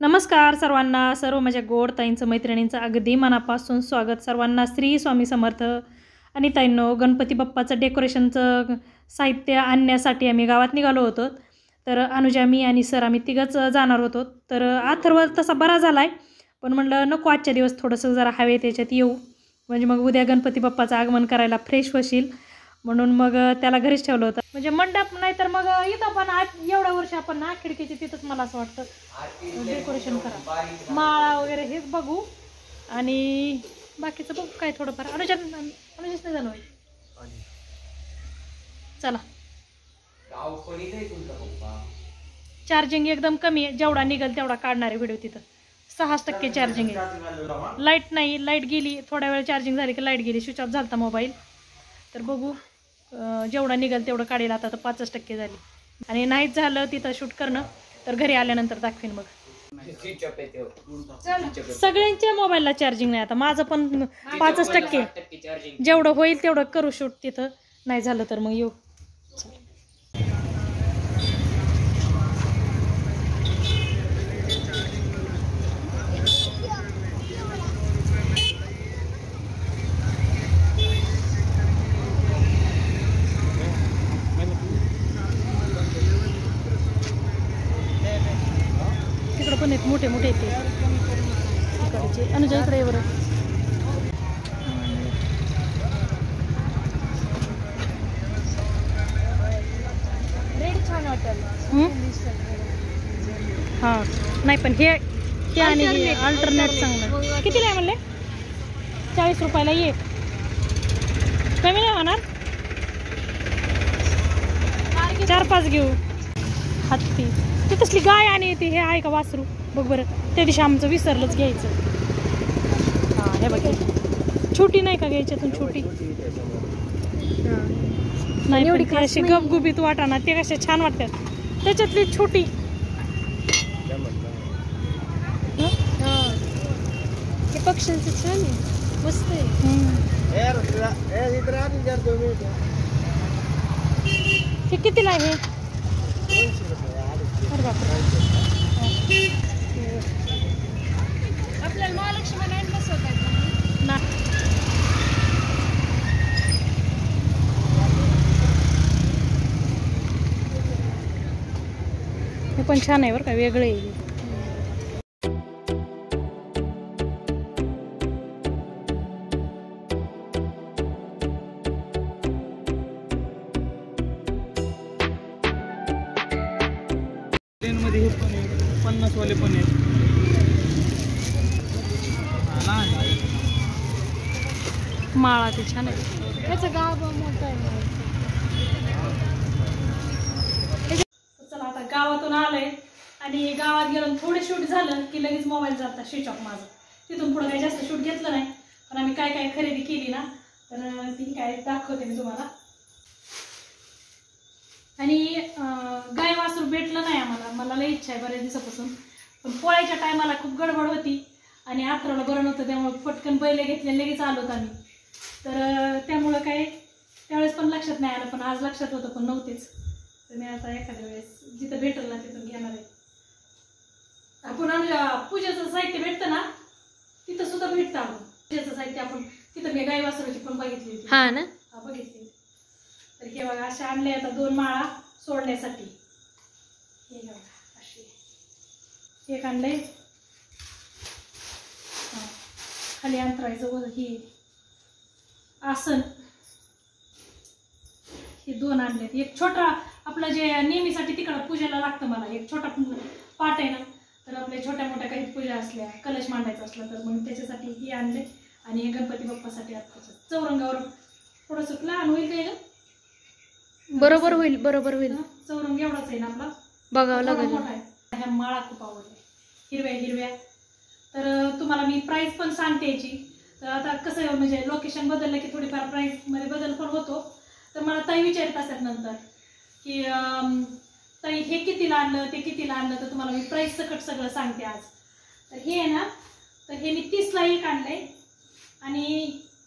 नमस्कार सर्वांना. सर्व माझ्या गोड ताईंचं मैत्रिणींचं अगदी मनापासून स्वागत. सर्वांना श्री स्वामी समर्थ. आणि ताईंनो गणपती बाप्पाचं डेकोरेशनचं साहित्य आणण्यासाठी आम्ही गावात निघालो होतो. तर अनुजा मी आणि सर आम्ही तिघंच जाणार होतो. तर अथर्व तसा बरा झाला आहे पण म्हणलं नको आजच्या दिवस थोडंसं जरा हवे त्याच्यात येऊ. म्हणजे मग उद्या गणपती बाप्पाचं आगमन करायला फ्रेश होशील. म्हणून मग त्याला घरीच ठेवलं होतं. म्हणजे मंडप नाही तर मग इथं पण आज एवढ्या वर्ष आपण ना खिडकीची तिथंच मला असं वाटतं. डेकोरेशन करा. माळा वगैरे हेच बघू. आणि बाकीचं बघू काय थोडंफार. अनुजन अनुजाच नाही झालं चला. चार्जिंग एकदम कमी आहे. जेवढा निघेल तेवढा काढणार आहे व्हिडिओ तिथं. सहाच टक्के चार्जिंग आहे. लाइट नाही. लाइट गेली. थोड्या वेळ चार्जिंग झाली की लाइट गेली. स्विच ऑफ झालता मोबाईल तर बघू. जेवढा निघेल तेवढं काढेल. आता तर पाचच टक्के झाली. आणि नाहीच झालं तिथं शूट करणं तर घरी आल्यानंतर दाखवीन मग. सगळ्यांच्या मोबाईलला चार्जिंग नाही आता. माझं पण पाचच टक्के. जेवढं होईल तेवढं करू शूट तिथं. नाही झालं तर मग येऊ. हं? नाही पण हे हे आणि अल्टरनेट चांगलं. कितीला आहे म्हणले? चाळीस रुपयाला एक कमी नाही होणार? चार पाच घेऊ. हत्ती. ती तसली गाय आणि ती हे आहे का वासरू? बघ बरं. त्या दिवशी आमचं विसरलंच घ्यायचं. हां हे बघ. छोटी नाही का घ्यायच्यातून छोटी? नाही एवढी अशी गपगुबीत वाटाणा ते कशा छान वाटतात. त्याच्यातली छोटी. हं? हे. पक्ष्यांचं छान आहे. मस्त आहे. हं. हे कितीला आहे आपल्याला महालक्ष्मी नाही बसवतात ना हे पण छान आहे बरं का वेगळं आहे हे. मध्ये हे पण आहे पन्नास वाले पण आहेत हा. माळा ते छान आहे त्याचं गाव मोठं आहे आलंय. आणि गावात गेलो थोडे शूट झालं की लगेच मोबाईल जाता स्विच ऑफ माझं. तिथून पुढं काही जास्त शूट घेतलं नाही. पण आम्ही काय काय खरेदी केली ना तर ती काय दाखवते मी तुम्हाला. आणि गाय वासरू भेटलं नाही आम्हाला. मला लई इच्छा आहे बऱ्याच दिवसापासून. पण पोळ्याच्या टायमाला खूप गडबड होती. आणि आत्राला बरं नव्हतं त्यामुळे पटकन बैल घेतले लगेच आलो होतो आम्ही. तर त्यामुळं काय त्यावेळेस पण लक्षात नाही आलं पण आज लक्षात होतं पण नव्हतेच. तर मी आता एखाद्या वेळेस जिथं भेटेल ना तिथून घेणार आहे. आपण आमच्या पूजेचं साहित्य भेटतं ना तिथं सुद्धा भेटतं आपण. पूजेचं साहित्य आपण तिथं मी गाई वासराची पण बघितली होती. हा ना? हा बघितली. तर हे बघा अशा आणले आता दोन माळा सोडण्यासाठी. हे बघा अशी. एक आणलंय. हा. खाली अंतरायचं वर हे. आसन. हे दोन आणलेत. एक छोटा आपलं जे नेहमीसाठी तिकडं पूजेला लागतं मला एक छोटा पाट आहे ना तर आपल्या छोट्या मोठ्या काही पूजा असल्या कलश मांडायचा असला तर मग त्याच्यासाठी हे आणले. आणि हे गणपती बाप्पासाठी आता चौरंगावर थोडंसं लहान होईल काय ग. बरोबर होईल बरोबर होईल? चौरंग एवढाच आहे ना आपला. बघावं लागेल. मोठा आहे. ह्या माळा खूप आवडल्या हिरव्या हिरव्या. तर तुम्हाला मी प्राइस पण सांगते याची. तर आता कसं म्हणजे लोकेशन बदललं की थोडीफार प्राइसमध्ये बदल पण होतो. तर मला ताई विचारत असतात नंतर. की ताई हे कितीला आणलं ते कितीला आणलं तर तुम्हाला मी प्राइस सकट सगळं सांगते आज. तर हे आहे ना तर हे मी तीसला एक आणलंय आणि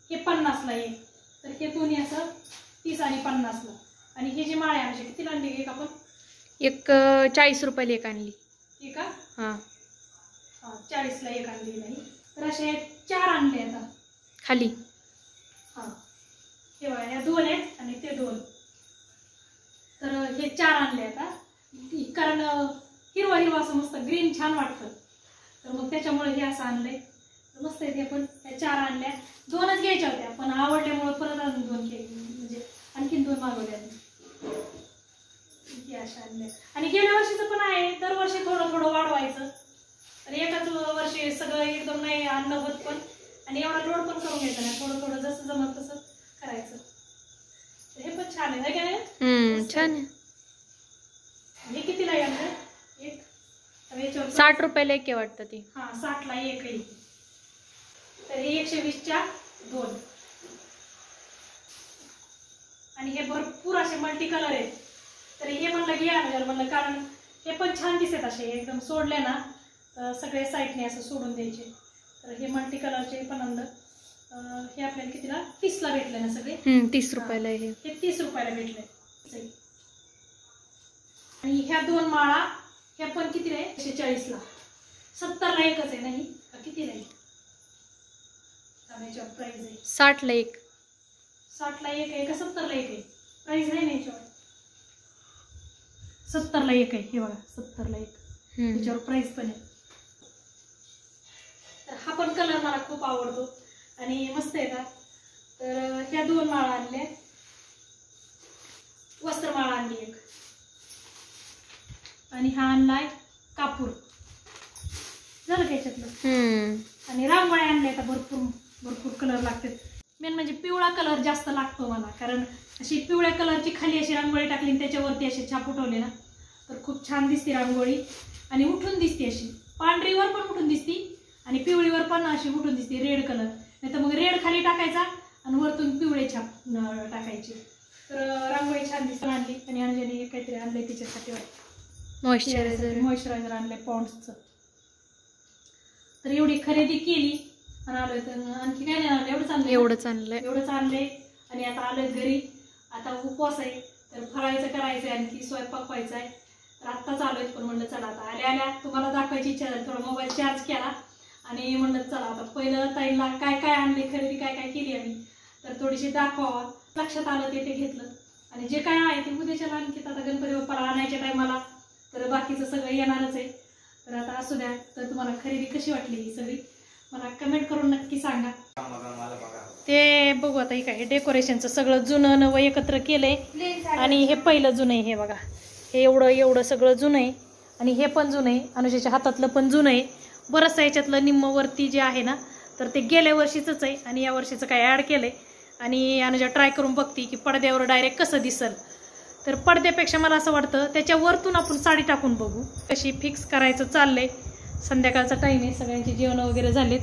हे पन्नासला एक. तर हे दोन्ही असं तीस आणि पन्नासला. आणि हे जे माळे आमचे कितीला आणले एक आपण? एक चाळीस रुपयाला एक आणली. हे का? हां. चाळीसला एक आणली नाही. तर असे चार आणले आता. खाली. हा. हे ह्या दोन आहेत आणि ते दोन. तर हे चार आणले आता. कारण हिरवा हिरवा असं मस्त ग्रीन छान वाटतं. तर मग त्याच्यामुळे हे असं आणलंय. तर मस्त आहे ते पण. ह्या चार आणल्या. दोनच घ्यायच्या होत्या पण आवडल्यामुळे परत अजून दोन म्हणजे आणखीन दोन मागवल्या अशा आणल्या. आणि गेल्या वर्षीचं पण आहे. दरवर्षी थोडं थोडं वाढवायचं. तर एकाच वर्षी सगळं एकदम नाही आणणं होत पण. आणि एवढा लोड पण करून घ्यायचा नाही. थोडं थोडं जसं जमत तसं करायचं. हे पण छान आहे का नाही? छान आहे. हे कितीला आपलं एक. साठ रुपयाला एक आहे वाटतं ती. हा साठला एक आहे. तर हे एकशे वीसच्या दोन. आणि हे भरपूर असे मल्टी कलर आहेत. तर हे म्हणलं घे आणलं म्हणलं कारण हे पण छान दिसत असे एकदम सोडले ना तर सगळे साईडने असं सोडून द्यायचे. तर हे मल्टी कलरचे पण आणलं अं, हे आपल्याला कितीला? तीसला भेटले ना सगळे? तीस रुपयाला हे. तीस रुपयाला भेटले आणि ह्या दोन माळा ह्या पण किती आहे? एकशे चाळीसला. सत्तरला एकच आहे नाही का कितीला आहे? का याच्यावर प्राईज आहे. साठला एक. साठला एक आहे का सत्तरला एक आहे? प्राईज आहे ना याच्यावर? सत्तरला एक आहे. हे बघा सत्तरला एक. त्याच्यावर प्राईस पण आहे. तर हा पण कलर मला खूप आवडतो. आणि मस्त आहे का तर ह्या दोन माळा आणल्या. वस्त्रमाळा आणली एक. आणि हा आणलाय कापूर. झालं का याच्यातलं? हम्म. आणि रांगोळ्या आणल्या आता भरपूर भरपूर कलर लागतात. मेन म्हणजे पिवळा कलर जास्त लागतो मला कारण अशी पिवळ्या कलरची खाली अशी रांगोळी टाकली आणि त्याच्यावरती असे छाप उठवले ना. तर खूप छान दिसते रांगोळी. आणि उठून दिसते अशी. पांढरीवर पण उठून दिसती आणि पिवळीवर पण अशी उठून दिसते रेड कलर नाही तर मग रेड खाली टाकायचा आणि वरतून पिवळे छाप टाकायचे. तर रांगोळी छान दिसते. आणली. आणि अंजली काहीतरी आणलंय तिच्यासाठी. मॉइश्चरायझर मॉइश्चरायझर आणलंय पॉन्ड्सचं. तर एवढी खरेदी केली. आणि आलोय तर आणखी काय नाही आणलं? एवढंच आणलं एवढंच आणलंय. एवढंच आणलंय. आणि आता आलोय घरी. आता उपवास आहे. तर फराळायचं करायचंय आणखी स्वयंपाक व्हायचा आहे तर आत्ताच आलोय. पण म्हणलं चला आता आल्या आल्या. तुम्हाला दाखवायची इच्छा झाली थोडा मोबाईल चार्ज केला. आणि म्हणलं चला आता पहिलं ताईला काय काय आणले खरेदी काय काय केली आम्ही? तर थोडीशी दाखवा. लक्षात आलं ते ते घेतलं. आणि जे काय आहे ते उद्याच्या आणखी आता गणपती बाप्पाला आणायच्या टायमाला तर बाकीचं सगळं येणारच आहे. तर आता असू द्या तर तुम्हाला खरेदी कशी वाटली ही सगळी? मला कमेंट करून नक्की सांगा. ते बघू आता हे काय डेकोरेशनचं सगळं जुनं नवं एकत्र केलंय. आणि हे पहिलं जुनं आहे हे बघा. हे एवढं एवढं सगळं जुनं आहे. आणि हे पण जुनं आहे. अनुजाच्या हातातलं पण जुनं आहे. बरंचसं याच्यातलं निम्मवरती जे आहे ना तर ते गेल्या वर्षीचंच आहे आणि या वर्षीचं काय ॲड केलं आहे आणि अनुजा ट्राय करून बघते की पडद्यावर डायरेक्ट कसं दिसल. तर पडद्यापेक्षा मला असं वाटतं त्याच्या वरतून आपण साडी टाकून बघू. कशी फिक्स करायचं चाललंय. संध्याकाळचा टाईम आहे सगळ्यांची जेवण वगैरे झालेत.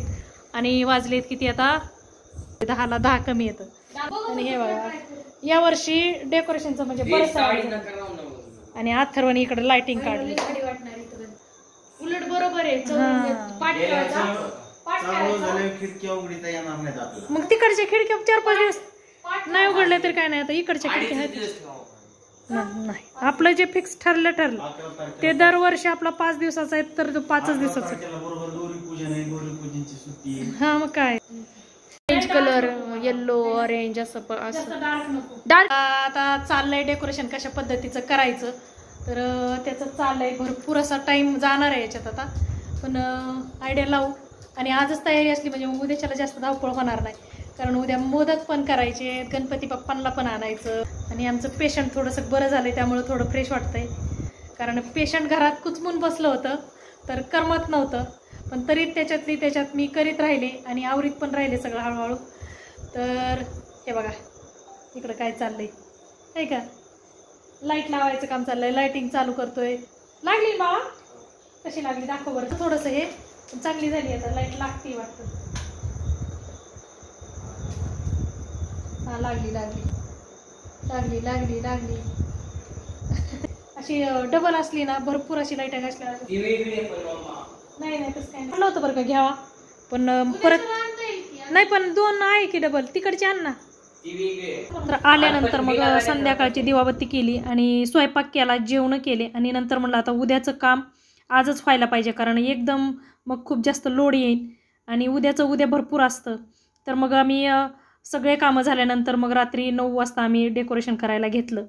आणि वाजलेत किती आता? दहाला दहा कमी येतं. आणि हे बघा या वर्षी डेकोरेशनचं म्हणजे बरंच आणि अथर्वने इकडे लाइटिंग काढली. उलट बरोबर आहे हा. पाठ ठेवायचा चालू झाले खिडक्या उघडीता येणार नाहीत आपल्याला. मग तिकडच्या खिडक्या चार पाच दिवस नाही उघडले तरी काय नाही आता इकडच्या खिडक्या आहेत. नाही आपलं जे फिक्स ठरलं ठरलं. अकरा तारखेला ते दरवर्षी आपला पाच दिवसाचा आहे तर तो पाचच अकरा दिवसाचा आहे. तारखेला बरोबर गौरी पूजन आहे गौरी पूजनची सुट्टी आहे. हा मग काय? ऑरेंज कलर येल्लो ऑरेंज असं प- जास्त असं डार्क नको. डार्क आता चाललंय डेकोरेशन कशा पद्धतीचं करायचं तर अं, त्याचं चाललंय भरपूर असा टाइम जाणार आहे याच्यात आता. पण आयडिया लावू. आणि आजच तयारी असली म्हणजे मग उद्याच्याला जास्त धावपळ होणार नाही. कारण उद्या मोदक पण करायचे गणपती बाप्पांना पण आणायचं. आणि आमचं पेशंट थोडंसं बरं झालं आहे त्यामुळं थोडं फ्रेश वाटतंय. कारण पेशंट घरात कुचमून बसलं होतं तर करमत नव्हतं. पण तरी त्याच्यातली त्याच्यात मी करीत राहिले आणि आवरीत पण राहिले सगळं हळूहळू. तर हे बघा इकडं काय चाललं आहे का? लाइट लावायचं काम चाललं आहे लाईटिंग चालू करतोय. लागली ना बाळा? कशी लागली दाखव बरं. थोडंसं हे चांगली झाली आता लाइट लागते वाटतं. हा लागली लागली. लागली लागली लागली. अशी डबल असली ना भरपूर अशी लाइट असल्या नाही नाही तसं काय. म्हणलं होतं बरं का घ्यावा. पण परत नाही पण दोन आहे की डबल तिकडची आण ना. तर आल्यानंतर मग संध्याकाळची दिवाबत्ती केली आणि स्वयंपाक केला जेवण केले आणि नंतर म्हणलं आता उद्याचं काम आजच व्हायला पाहिजे कारण एकदम मग खूप जास्त लोड येईल आणि उद्याचं उद्या भरपूर असतं. तर मग आम्ही सगळे कामं झाल्यानंतर मग रात्री नऊ वाजता आम्ही डेकोरेशन करायला घेतलं.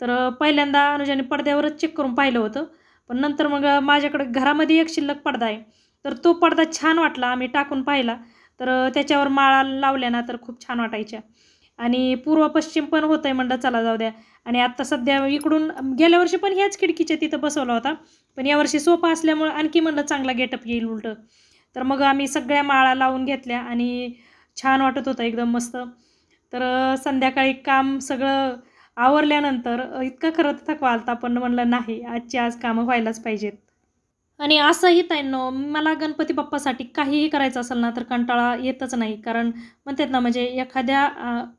तर पहिल्यांदा अनुजाने पडद्यावरच चेक करून पाहिलं होतं. पण नंतर मग माझ्याकडे घरामध्ये एक शिल्लक पडदा आहे. तर तो पडदा छान वाटला आम्ही टाकून पाहिला. तर त्याच्यावर माळा लावल्या ना तर खूप छान वाटायच्या. आणि पूर्व पश्चिम पण होतं आहे म्हणलं चला जाऊ द्या. आणि आत्ता सध्या इकडून गेल्या वर्षी पण ह्याच खिडकीच्या तिथं बसवला होता. पण यावर्षी सोपा असल्यामुळं आणखी म्हणलं चांगला गेटअप येईल उलटं. तर मग आम्ही सगळ्या माळा लावून घेतल्या आणि छान वाटत होतं एकदम मस्त. तर संध्याकाळी काम सगळं आवरल्यानंतर इतका खरं तर थकवा आलता पण म्हणलं नाही आजची आज कामं व्हायलाच पाहिजेत. आणि असंही ताईंनो मला गणपती बाप्पासाठी काहीही करायचं असेल ना तर कंटाळा येतच नाही. कारण म्हणतात ना म्हणजे एखाद्या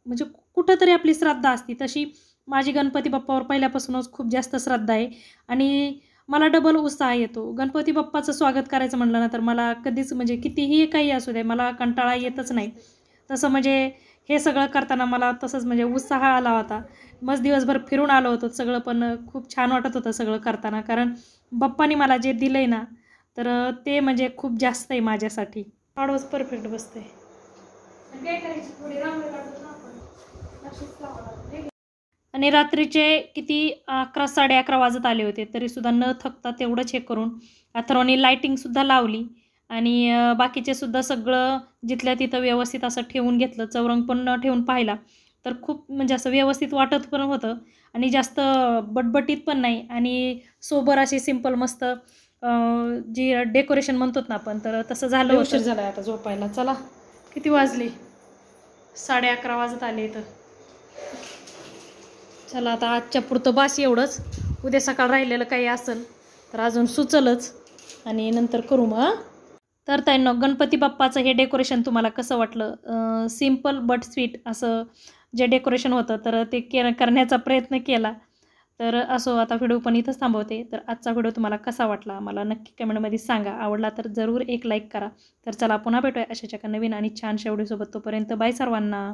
म्हणजे कुठंतरी आपली श्रद्धा असती. तशी माझी गणपती बाप्पावर पहिल्यापासूनच खूप जास्त श्रद्धा आहे. आणि मला डबल उत्साह येतो. गणपती बाप्पाचं स्वागत करायचं म्हणलं ना तर मला कधीच म्हणजे कितीही काही असू दे मला कंटाळा येतच नाही. तसं म्हणजे हे सगळं करताना मला तसंच म्हणजे उत्साह आला होता. मस्त दिवसभर फिरून आलो होतो. सगळं पण खूप छान वाटत होतं सगळं करताना. कारण बाप्पानी मला जे दिलं आहे ना तर ते म्हणजे खूप जास्त आहे माझ्यासाठी. आडवच परफेक्ट बसते आणि रात्रीचे किती अकरा साडे अकरा वाजत आले होते तरीसुद्धा न थकता तेवढं चेक करून अथर्वनी लायटिंगसुद्धा लावली. आणि बाकीचे सुद्धा सगळं जिथल्या तिथं व्यवस्थित असं ठेवून घेतलं चौरंग पण न ठेवून पाहिला. तर खूप म्हणजे असं व्यवस्थित वाटत पण होतं. आणि जास्त बटबटीत पण नाही आणि सोबर अशी सिंपल मस्त जी डेकोरेशन म्हणतो ना आपण तर तसं झालं उशीर झाला आता झोपायला. चला. किती वाजले? साडे अकरा वाजत आले इथं. चला आता आजच्या पुरतं बास एवढंच. उद्या सकाळ राहिलेलं काही असेल तर अजून सुचलच. आणि नंतर करू मग? तर ताईंनो गणपती बाप्पाचं हे डेकोरेशन तुम्हाला कसं वाटलं? सिंपल बट स्वीट असं जे डेकोरेशन होतं तर ते के करण्याचा प्रयत्न केला. तर असो आता व्हिडिओ पण इथंच थांबवते. तर आजचा व्हिडिओ तुम्हाला कसा वाटला? मला नक्की कमेंटमध्ये सांगा. आवडला तर जरूर एक लाईक करा. तर चला पुन्हा भेटूया अशाच्या एका नवीन आणि छानशा व्हिडिओसोबत. तोपर्यंत बाय सर्वांना.